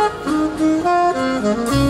Thank you.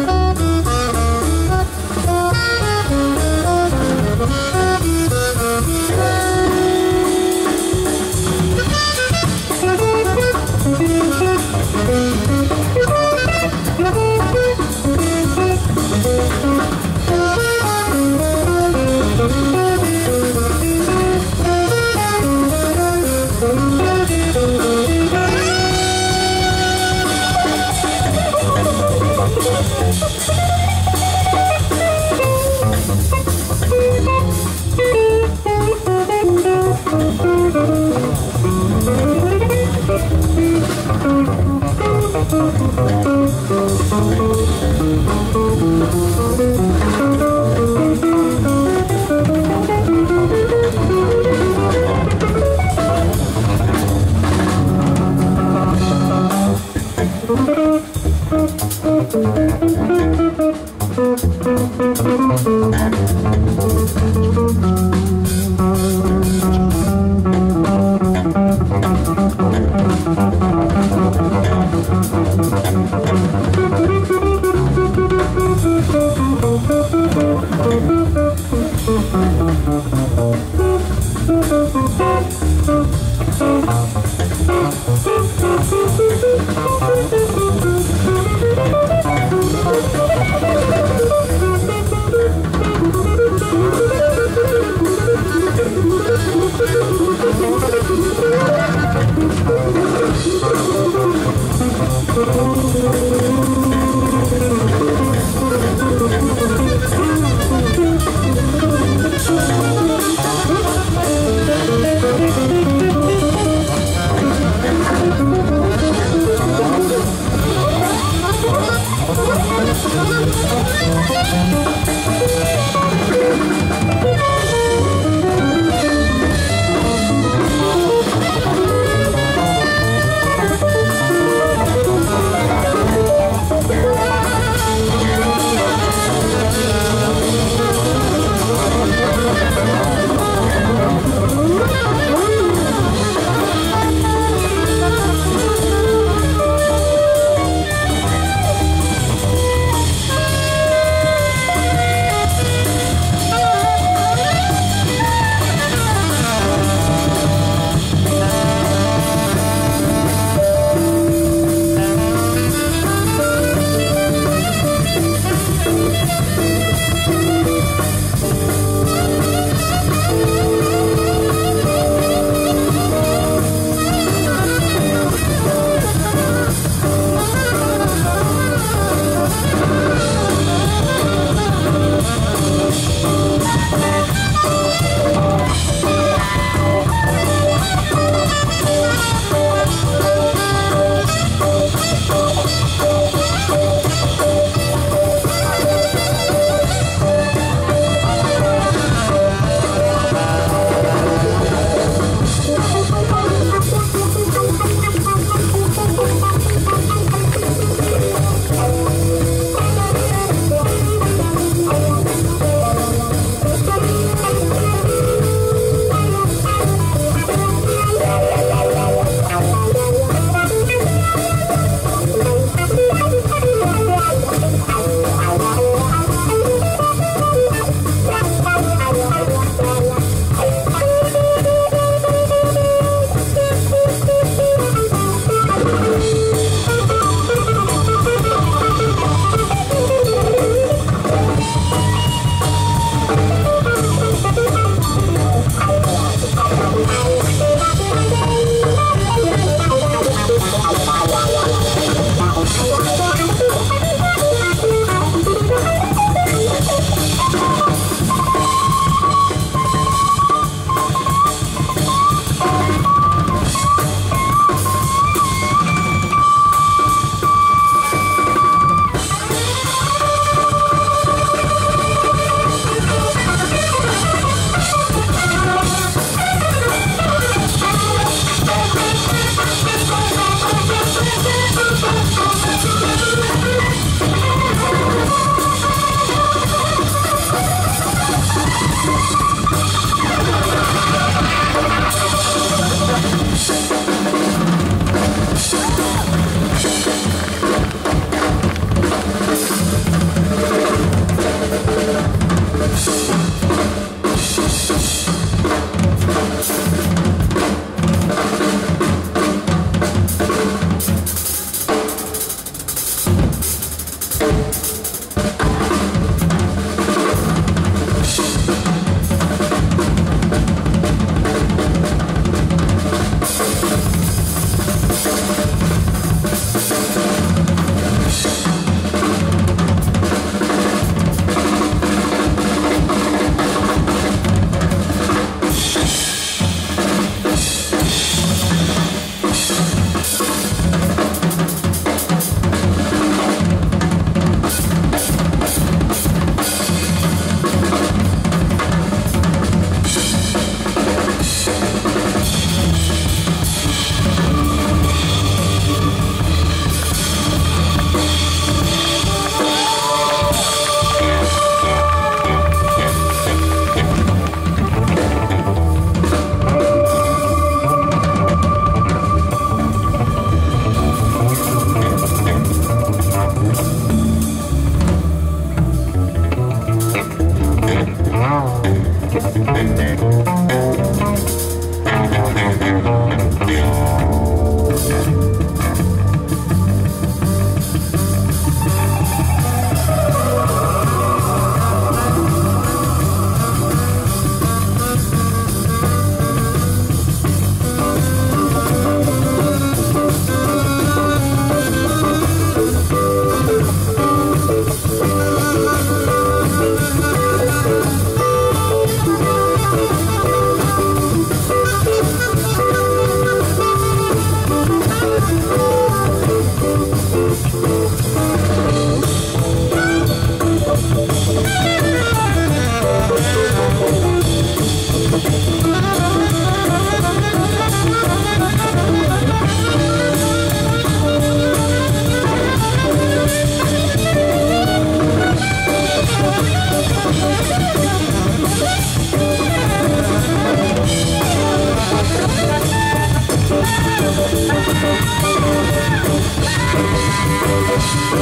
ど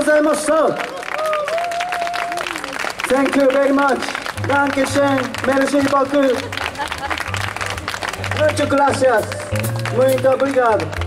ございました Thank you very much Dankeschön Merci beaucoup Muchas gracias Muito obrigado